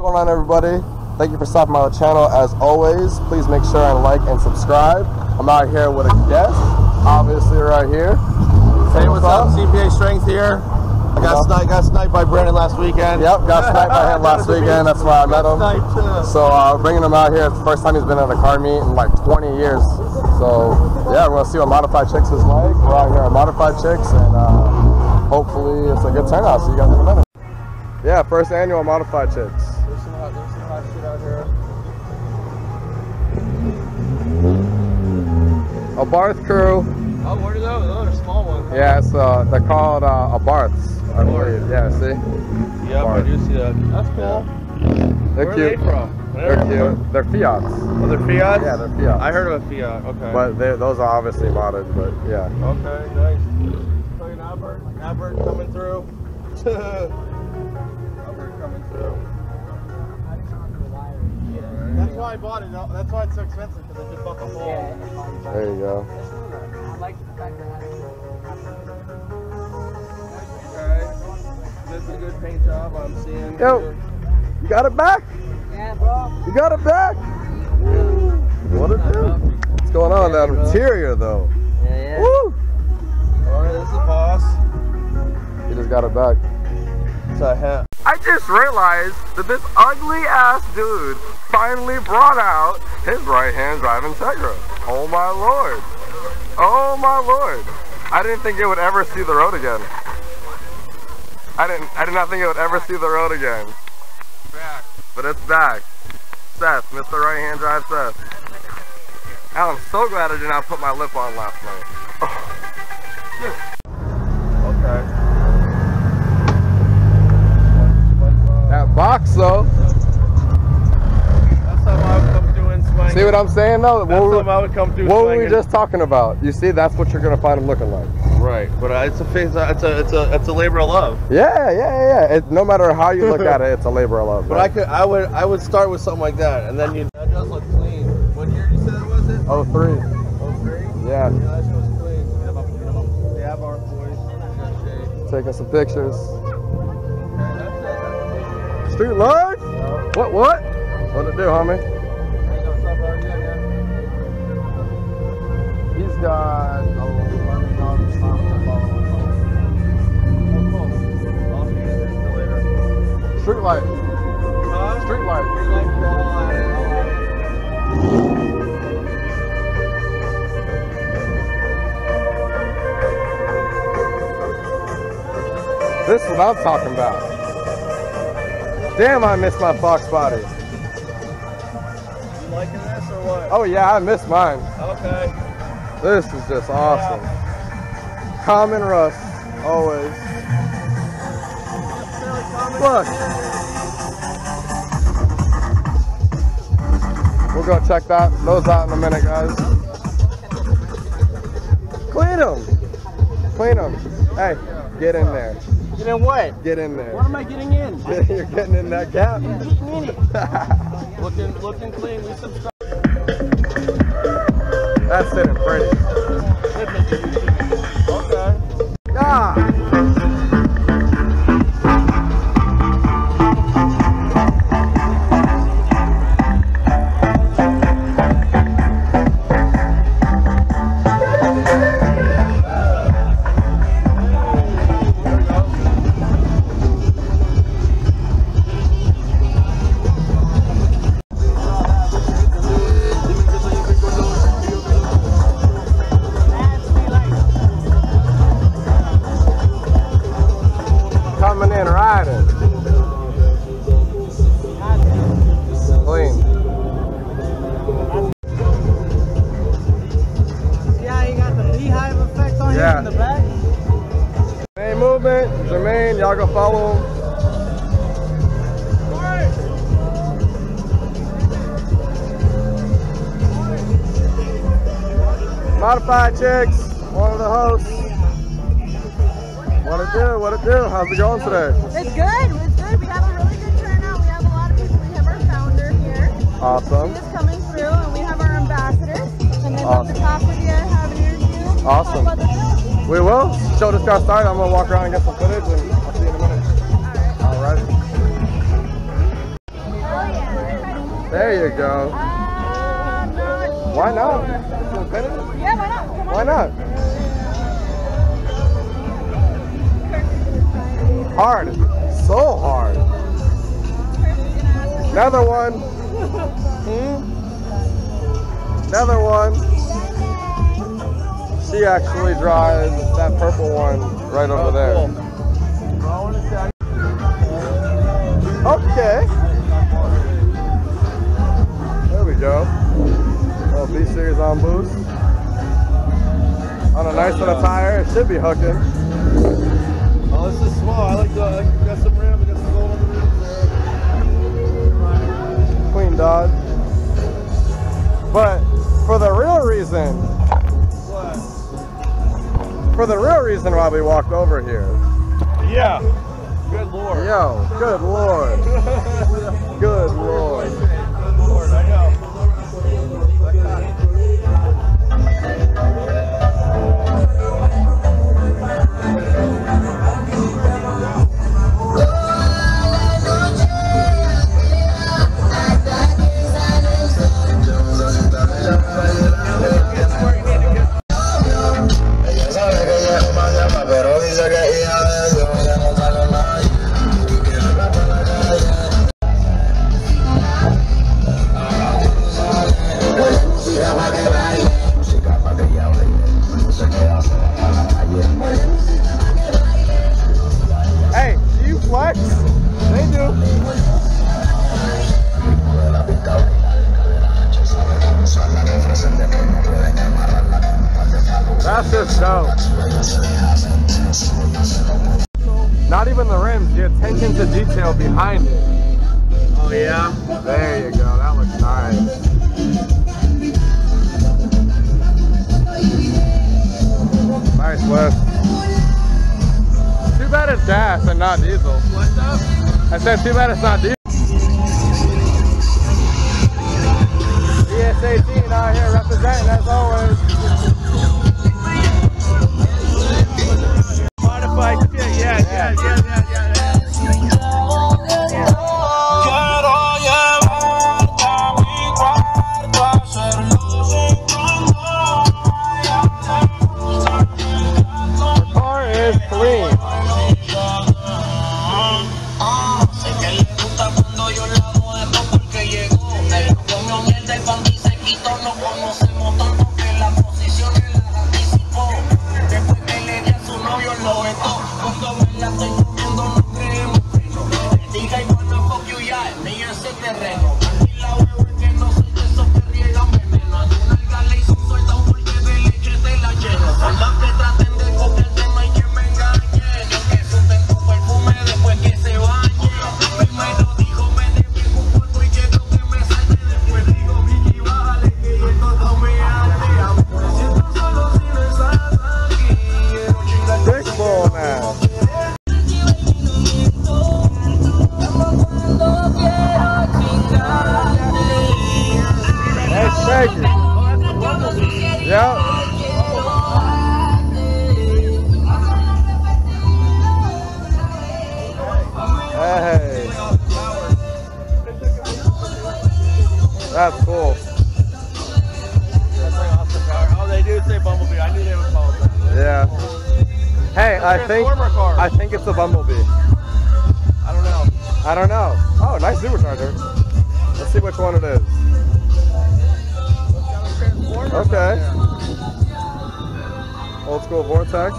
going on everybody? Thank you for stopping by the channel as always. Please make sure and like and subscribe. I'm out here with a guest, obviously right here. Hey, what's up? CPA Strength here. I got, sniped, got sniped by Brandon last weekend. Yep, got sniped by him last weekend. That's why I met him. Uh, So uh, bringing him out here. It's the first time he's been at a car meet in like 20 years. So yeah, we're gonna see what Modified Chicks is like. We're out here at Modified Chicks, and uh, hopefully it's a good turnout. See you guys in a minute. Yeah, first annual Modified Chicks. Abarth crew. Oh, what are those? Those are small ones. Yeah, it's uh, they're called uh, Abarths. I believe. Yeah, see, Yep, Barth. I do see that. That's cool. they're Where cute. are they from? They're cute. They're Fiats. Oh, they're Fiat? Yeah, they're Fiats. I heard of a Fiat. Okay. But those are obviously modded. But yeah. Okay, nice. Fucking Albert. Albert coming through. That's why I bought it. That's why it's so expensive because I just bought the whole. There you go. I like the fact that Okay. This is a good paint job. I'm seeing. Yo. You got it back. Yeah, bro. You got it back. What it do? What's going on? That interior though. Yeah, yeah. Woo! All right, this is the boss. You just got it back. It's a hat. Just realized that this ugly ass dude finally brought out his right hand drive Integra. Oh my lord. Oh my lord. I didn't think it would ever see the road again. I didn't I did not think it would ever see the road again. Back. But it's back. Seth, Mr. Right Hand Drive Seth. I'm so glad I did not put my lip on last night. Okay. Box though. That's how I would come doing swinging. See what I'm saying though? That's What, how I would come through what were we just talking about? You see, that's what you're gonna find him looking like. Right, but uh, it's a face. It's a it's a it's a labor of love. Yeah, yeah, yeah. yeah. It, no matter how you look at it, it's a labor of love. But I could I would I would start with something like that, and then you. That does look clean. What year did you say that was it? Oh three. Oh three. Yeah. Yeah, that clean. We have our- we have our boys. Taking some pictures. Street lights? No, What? What? What it do, homie? ain't no stuff already done yet. He's got. Oh, let me know if it's not gonna follow cool. I'll see you this later. him. Street light. Huh? Street light. Street lights are all at it, all at it. This is what I'm talking about. Damn, I missed my Fox body. You liking this or what? Oh yeah, I missed mine. Okay. This is just awesome. Common rust, always. Look. We'll go check that those out in a minute, guys. Clean them. Clean them. Hey, get in there. You know what? Get in there. What am I getting in? You're getting in that gap. Getting in it. looking, looking clean. We subscribe. That's sitting pretty. Okay. Ah. Modified chicks, one of the hosts. What it do? What it do? How's it going today? It's good. It's good. We have a really good turnout. We have a lot of people. We have our founder here. Awesome. She is coming through, and we have our ambassadors. And then Awesome. at the top of you, have an interview. Awesome. Talk about the show. We will. Show just got started. I'm gonna walk around and get some footage, and I'll see you in a minute. All right. All right. Oh, there you go. Uh, Why not? Yeah, why not? Come on. Why not? Hard. So hard. Another one. Hmm? Another one. She actually drives that purple one right over there. Okay. There we go. Series on boost. On a nice little tire, it should be hooking. Oh, this is small. I like the. I like, got some rim. We got some gold on the rims there. Queen Dodge. But for the real reason, What? for the real reason why we walked over here. Yeah. Good lord. Yo. Good lord. Good lord. Not even the rims, the attention to detail behind it. Oh yeah. There you go. That looks nice. Nice lift. Too bad it's gas and not diesel. What's up? I said too bad it's not diesel. ES18 out here representing as always. Okay. Old school Vortex.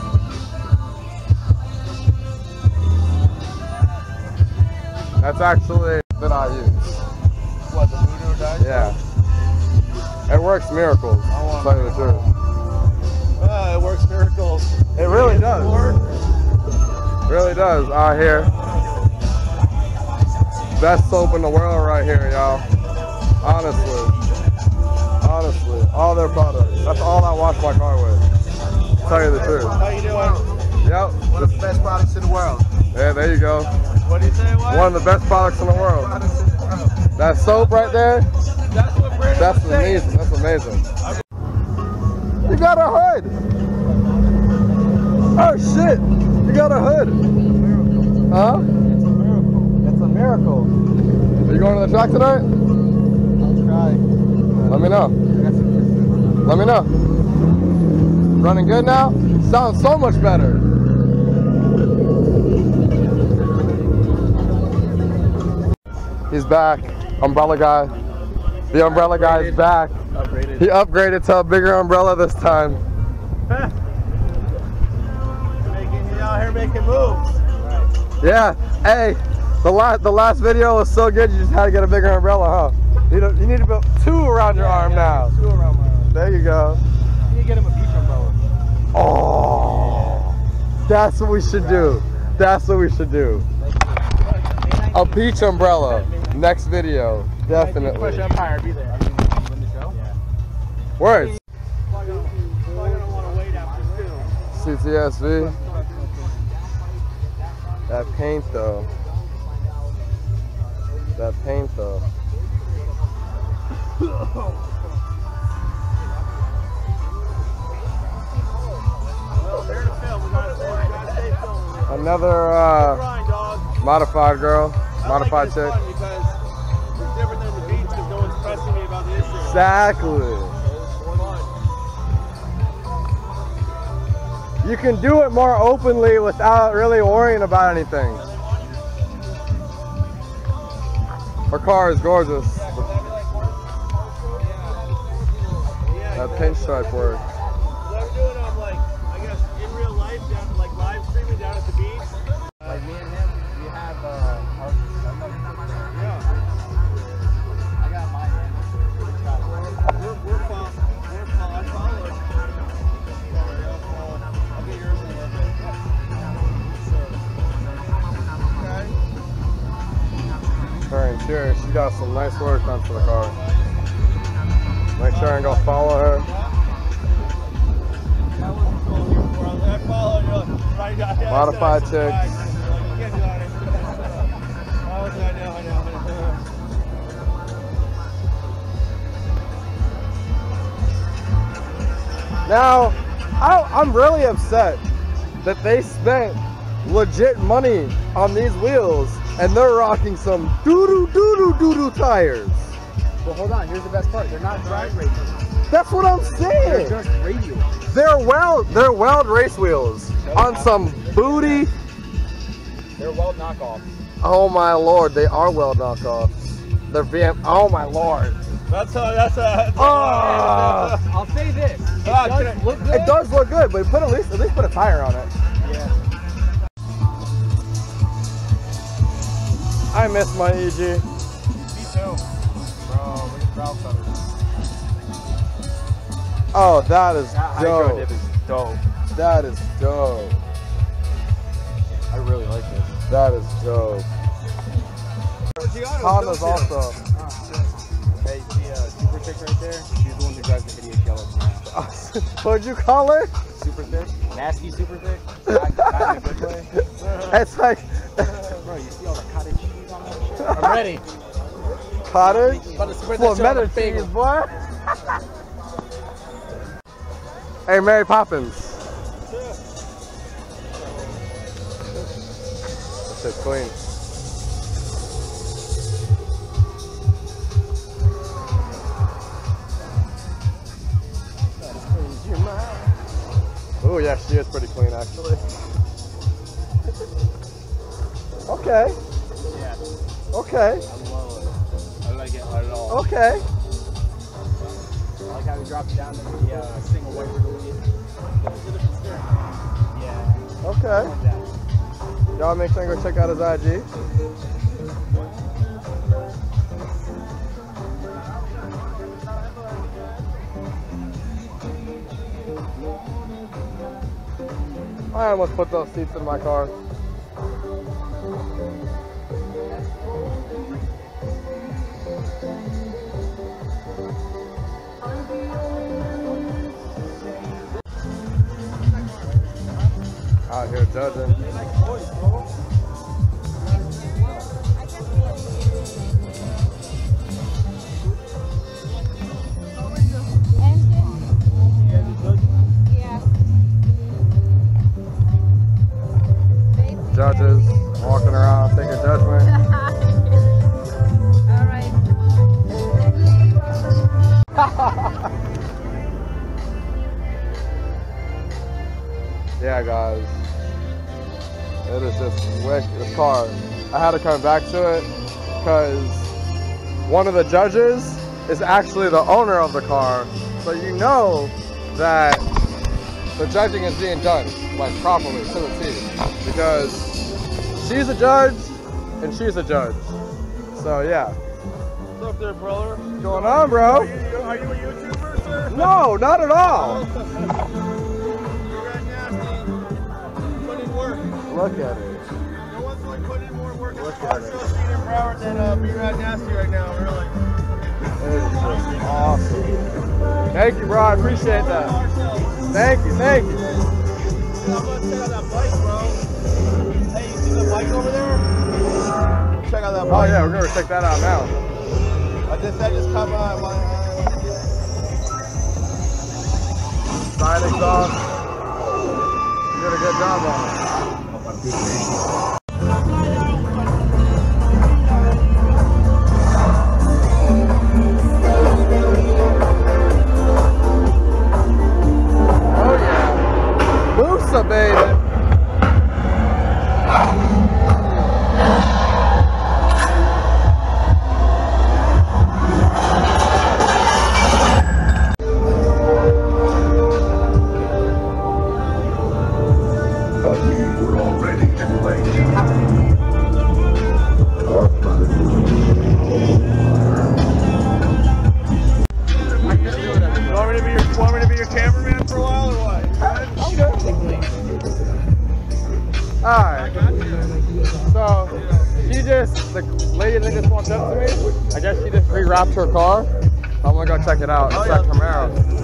That's actually that I use. What, the Voodoo dice? Yeah. It works miracles. I want to tell you the truth. Uh, it works miracles. It really does. Lord. Really does out here. Best soap in the world right here, y'all. Honestly. Honestly. All their products. That's all I wash my car with. To tell you the truth. How you doing? Yep. One of the best products in the world. Yeah, there you go. What do you say? What? One of the best products in the world. products in the world. That soap right there, That's what Brandon that's amazing. That's amazing. You got a hood. Oh shit. You got a hood. Huh? It's a miracle. It's a miracle. Are you going to the track tonight? I'll try. Let me know. Let me know. Running good now? Sounds so much better. He's back. Umbrella guy. The umbrella guy is back. Upgraded. He upgraded to a bigger umbrella this time. making, you out here making moves. Yeah. Hey, the last the last video was so good. You just had to get a bigger umbrella, huh? You know, you need to put two around your arm now. Two around my arm. There you go. You need to get him a beach umbrella. Oh, that's what we should do. That's what we should do. A beach umbrella. Next video, Push definitely. Empire, be there. I mean, win the show. Yeah. Words. Probably gonna, probably gonna want to wait after too. CTSV. That paint though. That paint though. Another uh, Grind, modified girl, I modified like chick. this one because it's different than the beach because no one's pressing me about the issue. Exactly. You can do it more openly without really worrying about anything. Her car is gorgeous. That pinstripe work. So I'm doing um like I guess in real life down like live streaming down at the beach. Like me and him, we have uh, our, got a interior, she got some nice work done to the car. Make sure and go follow her. I. I I Modified I chicks. I. I I I I. Now, I, I'm really upset that they spent legit money on these wheels and they're rocking some doo-doo doo-doo doo-doo tires. Well, hold on. Here's the best part. They're not drag racing. That's what I'm saying. They're just radial. They're weld, they're weld race wheels on some booty. They're well knockoffs. Oh my lord, they are weld knockoffs. They're VM. Oh my lord. That's a, that's a, that's a Ah. I'll say this. It Ah, does can look good. It does look good, but put at least at least put a tire on it. Yeah. I miss my EG. Oh, that is That hydro dope. dip is dope. That is dope. I really like this. That is dope. Honda's also. Hey, see, uh, super chick right there. She's the one who drives the hideous yellow now. What'd you call her? Super thick, nasty, super thick. Not, not in a good way. It's like Bro, you see all the cottage cheese on that shit? I'm ready. Cottage. About to spread Full that shit on the of cheese, bagel. boy. hey, Mary Poppins. That shit's clean. Oh yeah, she is pretty clean actually. okay. Yeah, Okay. I love it. I like it a lot. Okay. I like how he drops down to the uh, single wiper. Yeah, Okay. I like that. Y'all make sure and go check out his IG. I almost put those seats in my car. Out here judging. I had to come back to it because one of the judges is actually the owner of the car. So you know that the judging is being done like properly to the T. Because she's a judge and she's a judge. So yeah. What's up there, brother? What's going on, bro? Are you, are you a YouTuber, sir? No, not at all. You're right nasty. Put in work. Look at it. It. show scene in Broward than uh, B-Rad Nasty right now, really. It is just awesome. Thank you, bro. I appreciate that. Thank you, thank you. I'm gonna check out that bike, bro. Hey, you see the bike over there? Check out that bike. Oh yeah, we're gonna check that out now. I just, I just come uh, by. Side exhaust. You did a good job on it. Guess she just rewrapped her car. I'm gonna go check it out. It's oh, that Camaro.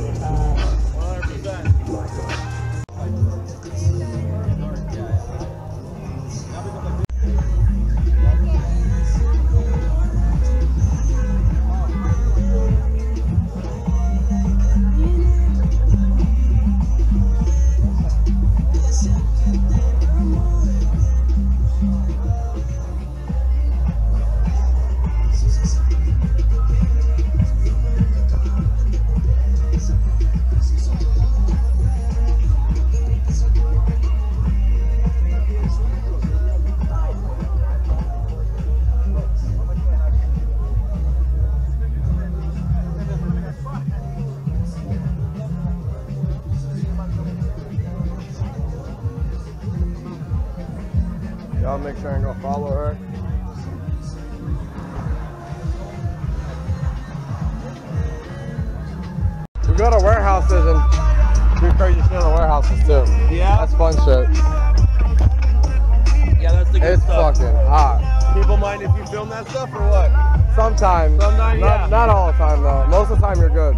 Fucking hot. People mind if you film that stuff or what? Sometimes. Sometimes, not, yeah. not all the time though. Most of the time you're good.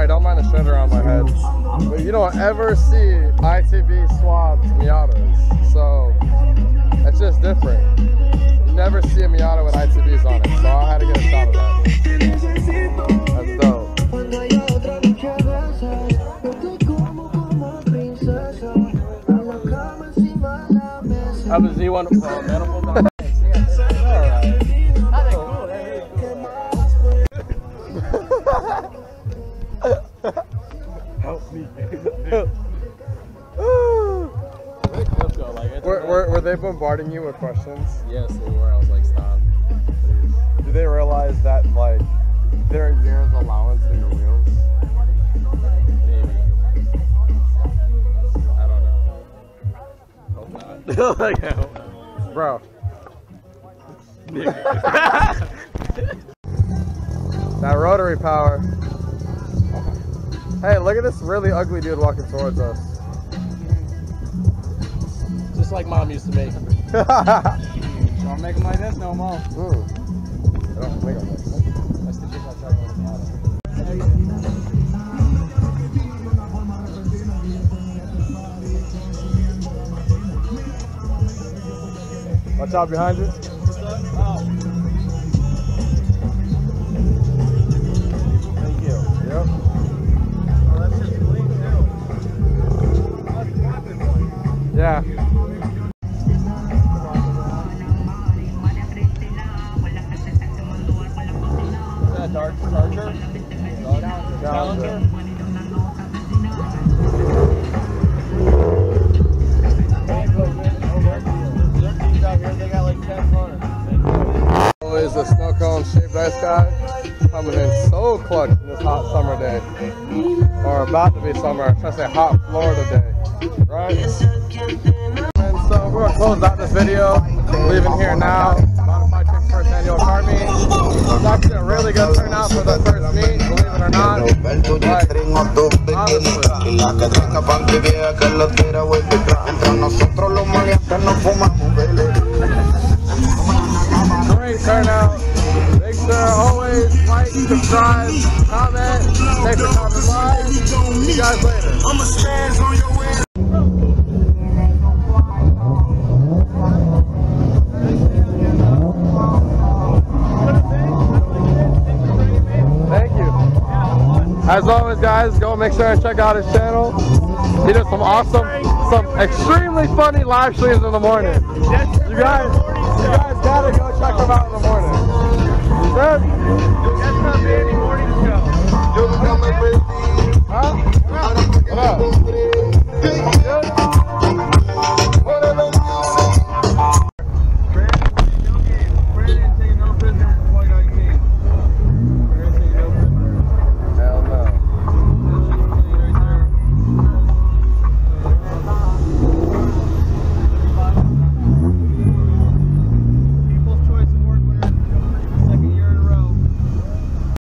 Sorry, don't mind the shredder on my head. But you don't ever see ITB swapped Miatas. So it's just different. You never see a Miata with ITBs on it. So I had to get a shot of that. That's dope. Haya otra noche besas, they bombarding you with questions? yes, they were. I was like, stop. Please. Do they realize that, like, there are years allowance in your wheels? Maybe. I don't know. Hope not. like, I hope not. Bro. that rotary power. Hey, look at this really ugly dude walking towards us. Just just like mom used to make. Don't make them like this no more. I don't think I'm like that. That's the chick I tried with the auto. Watch out behind you. Thank you. Yep. Oh, yeah. Summer, should say hot Florida day. Right? And so we're gonna close out this video. Leaving here now. Modified first annual car meet. It was actually a really good turnout for the first meet, believe it or not. Great turnout. Make always like, subscribe, comment. Thanks for coming by. See you guys later. Thank you. As always, guys, go make sure and check out his channel. He does some awesome, some extremely funny live streams in the morning. You guys, you guys gotta go check him out in the morning. Sir? Yes, my baby, morning show. Huh? Hello. Hello.